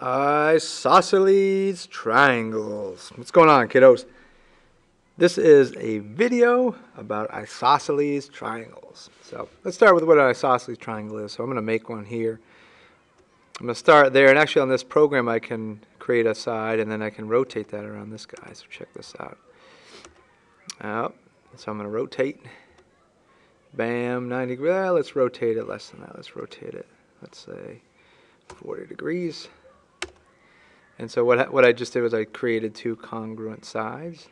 Isosceles triangles. What's going on, kiddos? This is a video about isosceles triangles. So let's start with what an isosceles triangle is. So I'm going to make one here. I'm going to start there, and actually on this program I can create a side, and then I can rotate that around this guy. So check this out. Out. So I'm going to rotate. Bam, 90 degrees. Well, let's rotate it less than that. Let's rotate it. Let's say 40 degrees. And so what, what I just did was I created two congruent sides.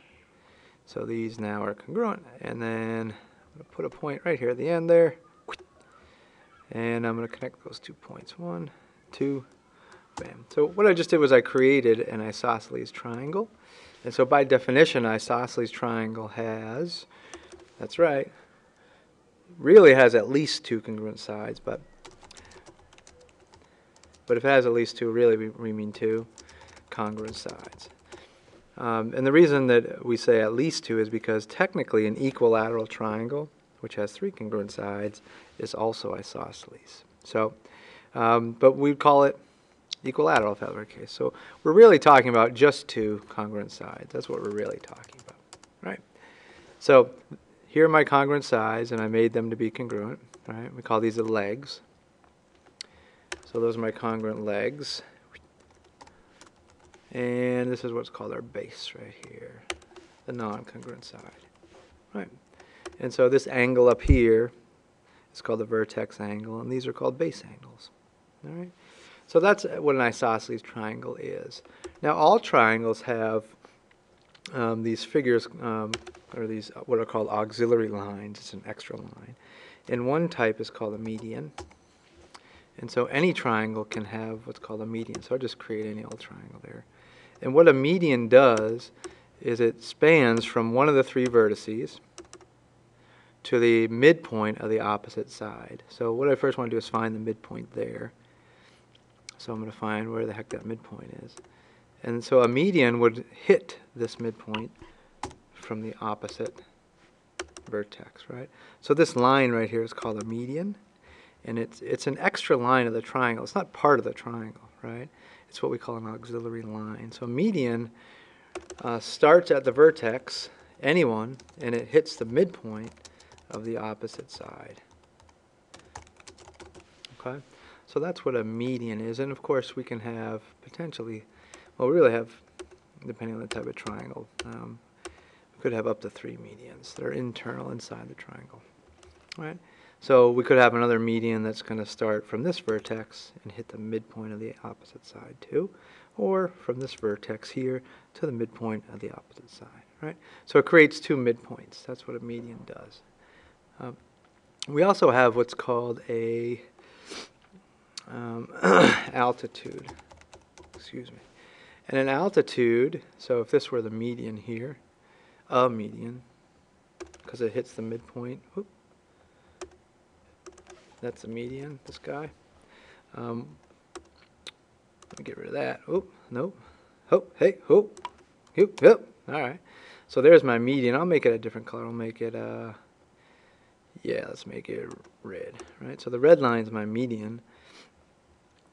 So these now are congruent. And then I'm going to put a point right here at the end there. And I'm going to connect those two points. One, two, bam. So what I just did was I created an isosceles triangle. And so by definition, isosceles triangle has, that's right, really has at least two congruent sides, but but if it has at least two, really we, we mean two congruent sides. Um, and the reason that we say at least two is because technically an equilateral triangle, which has three congruent sides, is also isosceles. So, um, but we'd call it equilateral if that were the case. So we're really talking about just two congruent sides. That's what we're really talking about, right? So here are my congruent sides, and I made them to be congruent, right? We call these the legs. So those are my congruent legs. And this is what's called our base right here, the non-congruent side. Right. And so this angle up here is called the vertex angle, and these are called base angles. All right. So that's what an isosceles triangle is. Now all triangles have um, these figures, um, or these what are called auxiliary lines. It's an extra line. And one type is called a median. And so any triangle can have what's called a median. So I'll just create any old triangle there. And what a median does is it spans from one of the three vertices to the midpoint of the opposite side. So what I first want to do is find the midpoint there. So I'm going to find where the heck that midpoint is. And so a median would hit this midpoint from the opposite vertex, right? So this line right here is called a median, and it's, it's an extra line of the triangle. It's not part of the triangle, right? It's what we call an auxiliary line. So median uh, starts at the vertex, any one, and it hits the midpoint of the opposite side. Okay? So that's what a median is. And of course, we can have potentially, well, we really have, depending on the type of triangle, um, we could have up to three medians that are internal inside the triangle. Right? So we could have another median that's going to start from this vertex and hit the midpoint of the opposite side too, or from this vertex here to the midpoint of the opposite side, right? So it creates two midpoints. That's what a median does. Um, we also have what's called a um, altitude, excuse me. And an altitude, so if this were the median here, a median, because it hits the midpoint, whoop, that's the median, this guy. Um, let me get rid of that. Oh, nope. Oh, hey, oh, yep, yep. All right. So there's my median. I'll make it a different color. I'll make it, uh, yeah, let's make it red, right? So the red line is my median,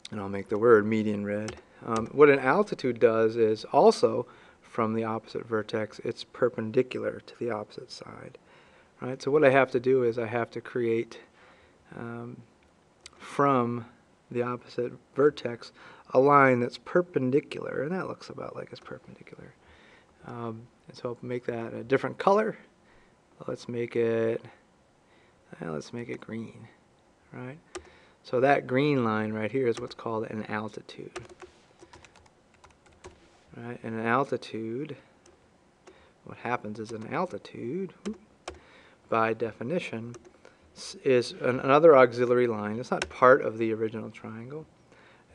and I'll make the word median red. Um, what an altitude does is also from the opposite vertex, it's perpendicular to the opposite side, right? So what I have to do is I have to create um, from the opposite vertex a line that's perpendicular, and that looks about like it's perpendicular. Um, and so I'll make that a different color. Let's make it, uh, let's make it green, right? So that green line right here is what's called an altitude. Right, and an altitude, what happens is an altitude, by definition, is an, another auxiliary line. It's not part of the original triangle,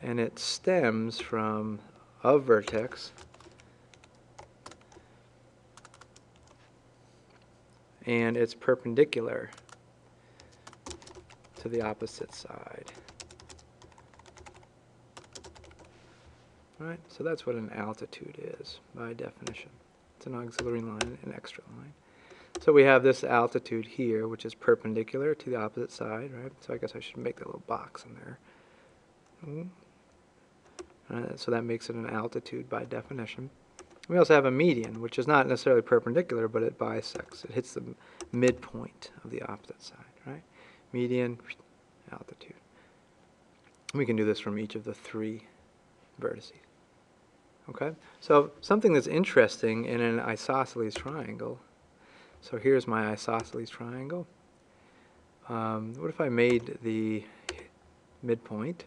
and it stems from a vertex and it's perpendicular to the opposite side. All right, so that's what an altitude is by definition. It's an auxiliary line, an extra line. So we have this altitude here, which is perpendicular to the opposite side, right? So I guess I should make that little box in there. Uh, so that makes it an altitude by definition. We also have a median, which is not necessarily perpendicular, but it bisects. It hits the midpoint of the opposite side, right? Median, altitude. We can do this from each of the three vertices. Okay, so something that's interesting in an isosceles triangle. So here's my isosceles triangle. Um, what if I made the midpoint,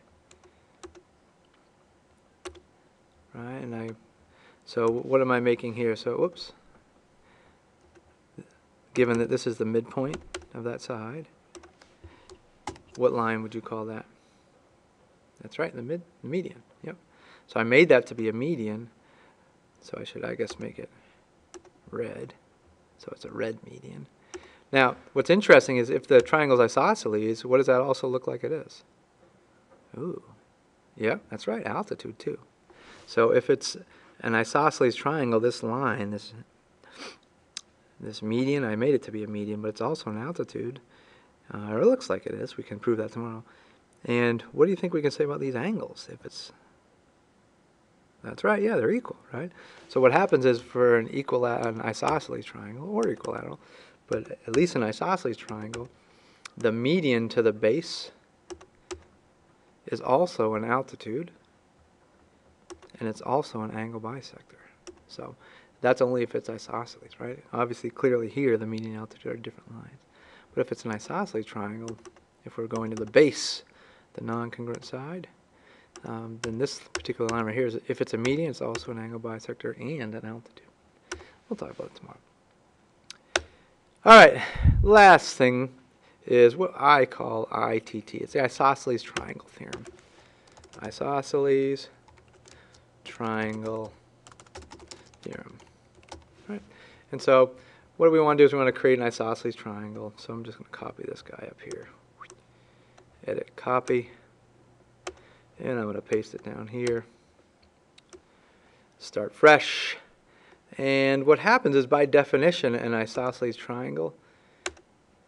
right? And I, so what am I making here? So, whoops. Given that this is the midpoint of that side, what line would you call that? That's right, the mid, the median. Yep. So I made that to be a median. So I should, I guess, make it red. So it's a red median. Now, what's interesting is if the triangle's isosceles, what does that also look like it is? Ooh, yeah, that's right, altitude too. So if it's an isosceles triangle, this line, this this median, I made it to be a median, but it's also an altitude. Uh, or it looks like it is. We can prove that tomorrow. And what do you think we can say about these angles if it's that's right, yeah, they're equal, right? So what happens is for an equal an isosceles triangle or equilateral, but at least an isosceles triangle, the median to the base is also an altitude and it's also an angle bisector. So that's only if it's isosceles, right? Obviously, clearly here, the median altitude are different lines. But if it's an isosceles triangle, if we're going to the base, the non-congruent side, um, then this particular line right here is if it's a median, it's also an angle bisector and an altitude. We'll talk about it tomorrow. All right, last thing is what I call ITT. It's the isosceles triangle theorem. Isosceles triangle theorem. All right, and so what do we want to do is we want to create an isosceles triangle. So I'm just going to copy this guy up here. Edit, copy. And I'm going to paste it down here. Start fresh. And what happens is by definition an isosceles triangle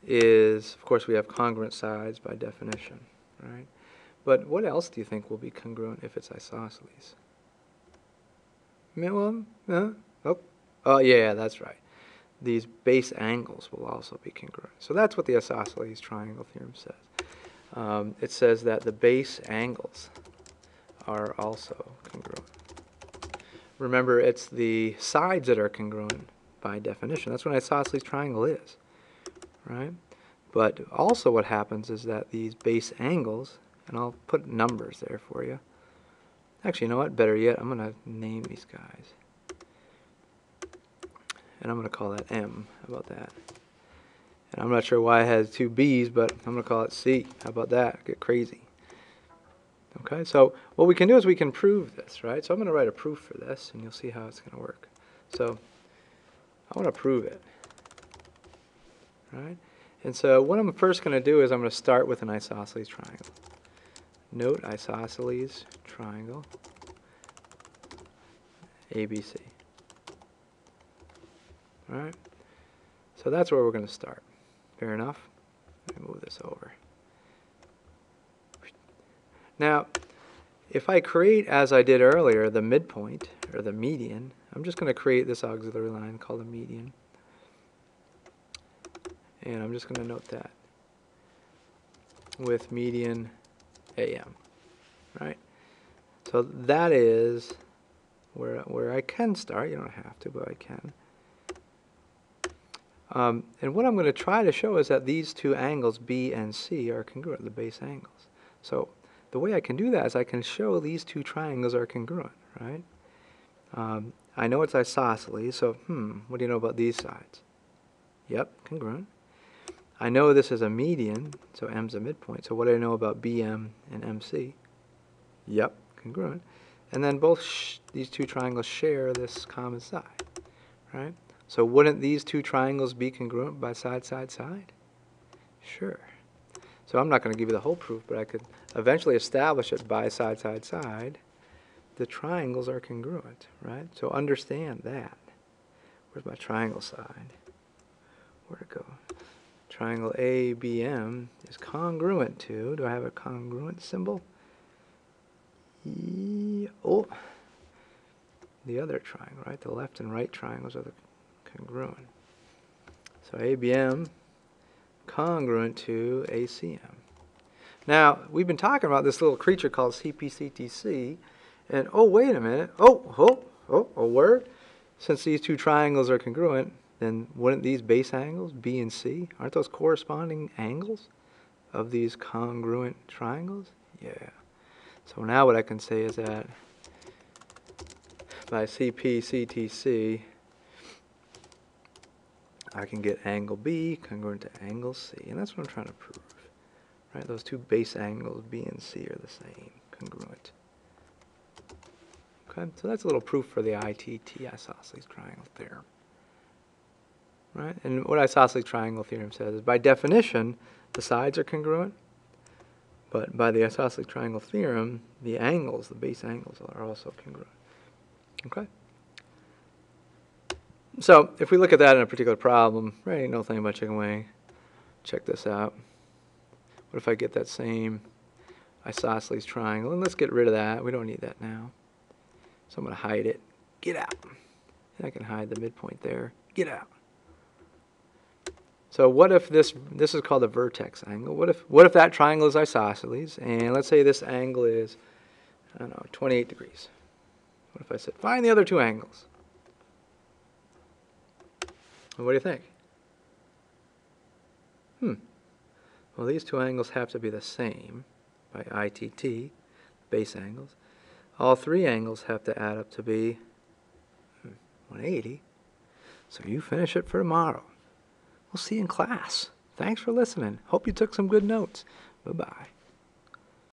is, of course we have congruent sides by definition, right? But what else do you think will be congruent if it's isosceles? Well, uh, oh, oh yeah, that's right. These base angles will also be congruent. So that's what the isosceles triangle theorem says um, it says that the base angles are also congruent. Remember, it's the sides that are congruent by definition. That's what an isosceles triangle is, right? But also what happens is that these base angles, and I'll put numbers there for you. Actually, you know what? Better yet, I'm going to name these guys. And I'm going to call that M. How about that? And I'm not sure why it has two B's, but I'm going to call it C. How about that? Get crazy. Okay, so what we can do is we can prove this, right? So I'm going to write a proof for this, and you'll see how it's going to work. So I want to prove it, right? And so what I'm first going to do is I'm going to start with an isosceles triangle. Note isosceles triangle ABC. All right? So that's where we're going to start. Fair enough? Move this over. Now, if I create, as I did earlier, the midpoint, or the median, I'm just going to create this auxiliary line called a median. And I'm just going to note that with median AM, right? So that is where, where I can start. You don't have to, but I can. Um, and what I'm going to try to show is that these two angles, B and C, are congruent, the base angles. So the way I can do that is I can show these two triangles are congruent, right? Um, I know it's isosceles, so hmm, what do you know about these sides? Yep, congruent. I know this is a median, so M's a midpoint. So what do I know about BM and MC? Yep, congruent. And then both these two triangles share this common side, right? So wouldn't these two triangles be congruent by side, side, side? Sure. So I'm not going to give you the whole proof, but I could eventually establish it by side, side, side. The triangles are congruent, right? So understand that. Where's my triangle side? Where'd it go? Triangle ABM is congruent to, do I have a congruent symbol? Oh, the other triangle, right? The left and right triangles are the congruent. So ABM congruent to ACM. Now, we've been talking about this little creature called CPCTC, and oh, wait a minute. Oh, oh, oh, a word? Since these two triangles are congruent, then wouldn't these base angles, B and C, aren't those corresponding angles of these congruent triangles? Yeah. So now what I can say is that by CPCTC, I can get angle B congruent to angle C, and that's what I'm trying to prove. Right, those two base angles, B and C, are the same, congruent. Okay, so that's a little proof for the ITT isosceles triangle theorem. Right, and what isosceles triangle theorem says is by definition, the sides are congruent, but by the isosceles triangle theorem, the angles, the base angles, are also congruent. Okay? So if we look at that in a particular problem, right, no thing about chicken wing. Check this out. What if I get that same isosceles triangle? And let's get rid of that. We don't need that now. So I'm going to hide it. Get out. And I can hide the midpoint there. Get out. So what if this, this is called a vertex angle. What if, what if that triangle is isosceles? And let's say this angle is, I don't know, 28 degrees. What if I said, find the other two angles? What do you think? Hmm. Well, these two angles have to be the same by ITT, base angles. All three angles have to add up to be hmm, 180. So you finish it for tomorrow. We'll see you in class. Thanks for listening. Hope you took some good notes. Bye-bye.